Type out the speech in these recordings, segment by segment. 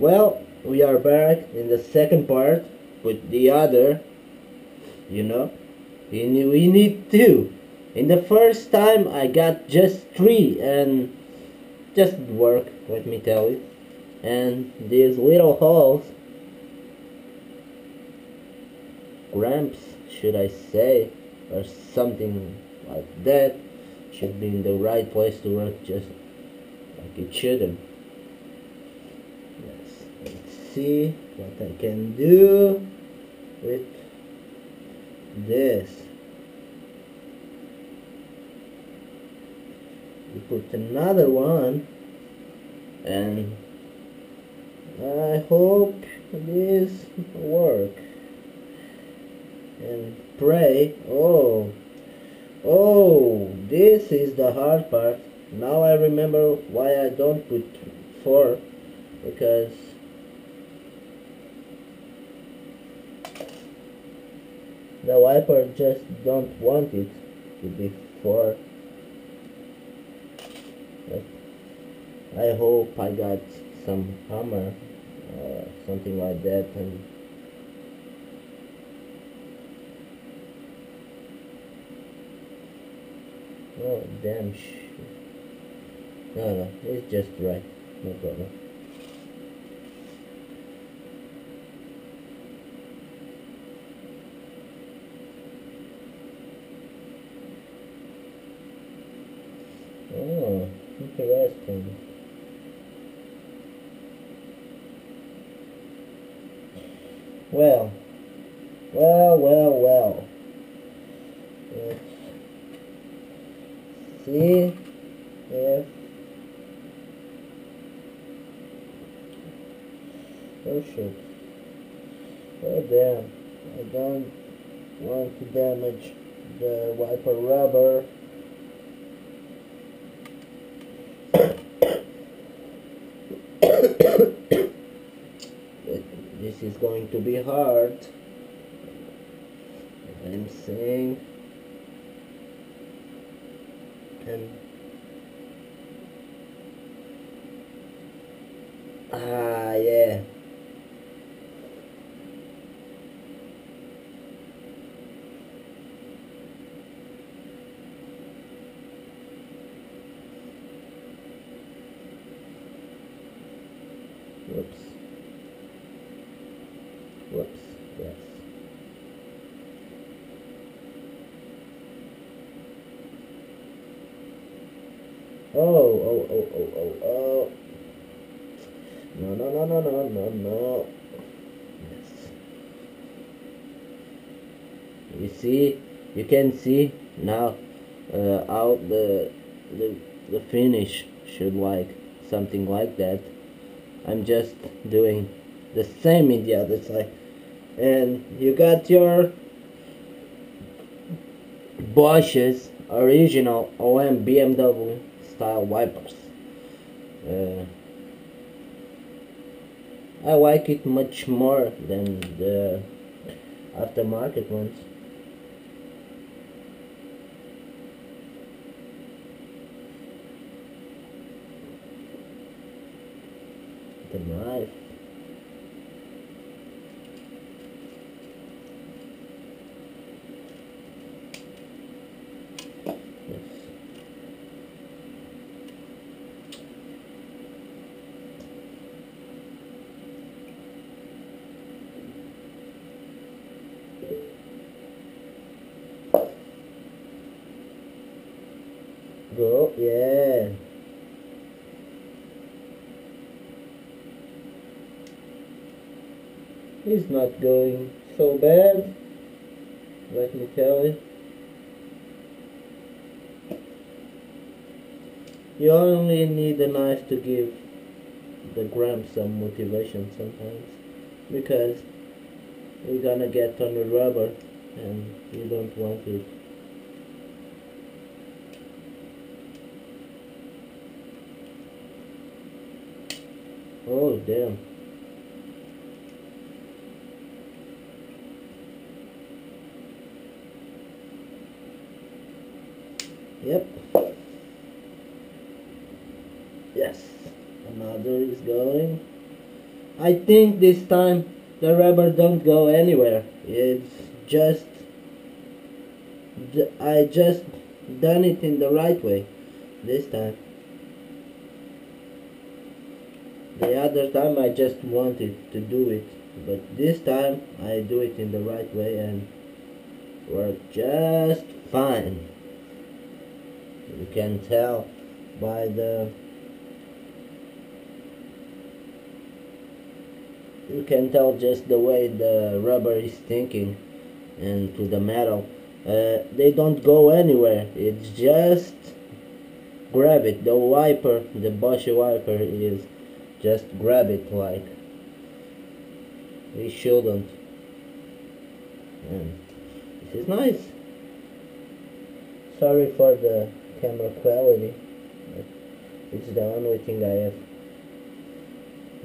Well, we are back in the second part with the other, you know, we need, we need two. In the first time I got just three and just work, let me tell you. And these little holes, ramps should I say, or something like that, should be in the right place to work just like it shouldn't. See what I can do with this. We put another one and I hope this work and pray oh oh this is the hard part now I remember why I don't put four because the wiper just don't want it to be but I hope I got some hammer uh, something like that and oh damn sh no no it's just right no problem oh interesting. Well well well well. Let's see if oh shit. Oh damn. I don't want to damage the wiper rubber this is going to be hard. I'm saying and ah yeah whoops whoops yes Oh, oh, oh, oh, oh, oh. No, no, no, no, no, no, no. Yes. You see, you can see now uh, how the, the the finish should like something like that. I'm just doing the same in the other side. And you got your Bosch's original OEM BMW style wipers. Uh, I like it much more than the aftermarket ones. The knife. Yes. Go, yeah. He's not going so bad. Let me tell you. You only need a knife to give the gram some motivation sometimes. Because you're gonna get on the rubber and you don't want it. Oh damn. Is going. I think this time the rubber don't go anywhere. It's just I just done it in the right way this time. The other time I just wanted to do it, but this time I do it in the right way and work just fine. You can tell by the you can tell just the way the rubber is sticking into the metal. Uh, they don't go anywhere. It's just grab it the wiper the Bosch wiper is just grab it like we shouldn't. And this is nice. Sorry for the camera quality. It's the only thing I have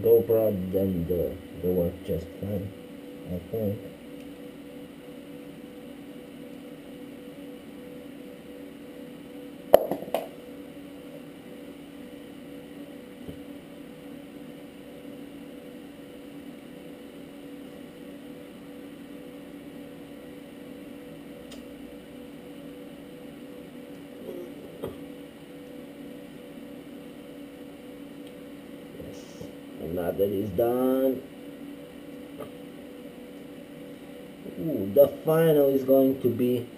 GoPro then the, the work just fine I think now that is done. Ooh, the final is going to be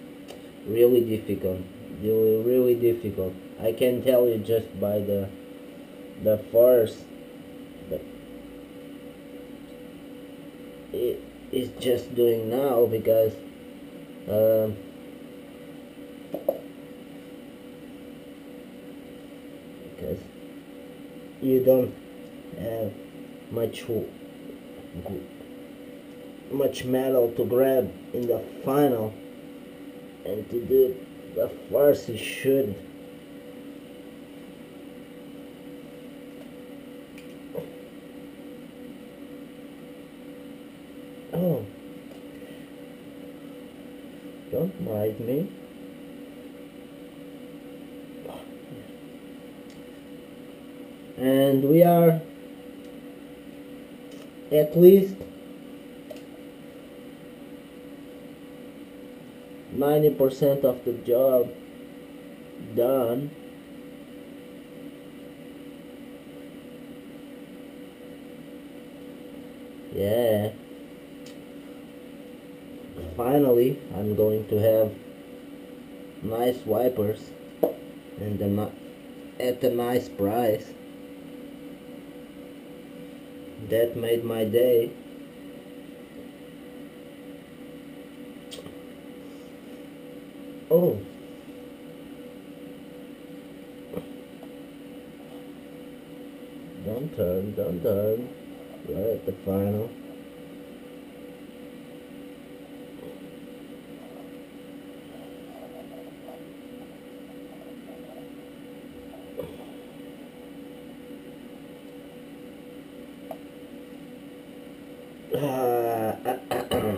really difficult. Really, really difficult. I can tell you just by the the first it is just doing now because um, because you don't have much much metal to grab in the final and to do the first you should. Oh. Don't mind me. And we are at least 90% of the job done. Yeah. Finally I'm going to have nice wipers and a, at a nice price that made my day. Oh. Don't turn don't turn we're at the final Uh, uh, uh,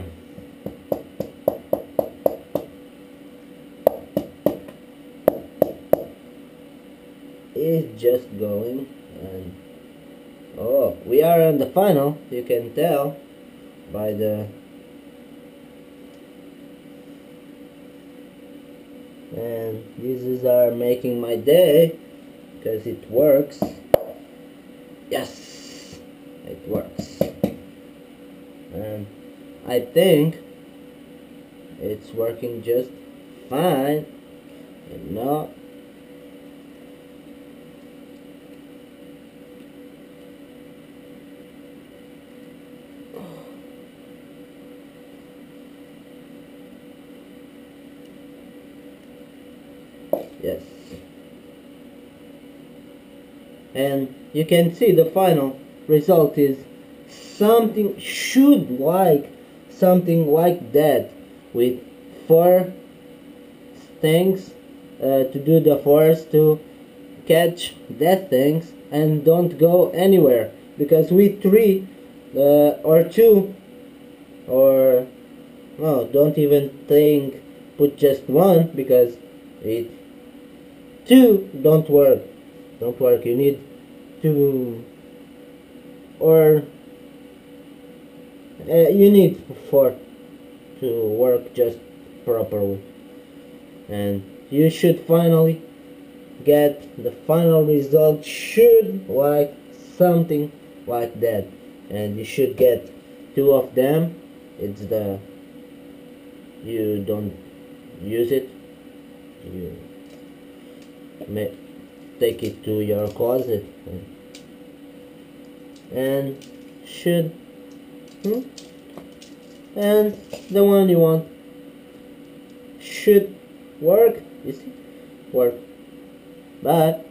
is just going and oh we are in the final you can tell by the and these are making my day because it works. Yes it works and I think it's working just fine. And now yes. And you can see the final result is something should like something like that with four things uh, to do the force to catch that things and don't go anywhere. Because with three uh, or two or no don't even think put just one because it two don't work. Don't work. You need two or uh, you need for to work just properly and you should finally get the final result. Should like something like that. And you should get two of them. It's the you don't use it. You may take it to your closet. And should hmm? and the one you want. Should work you see? Work. But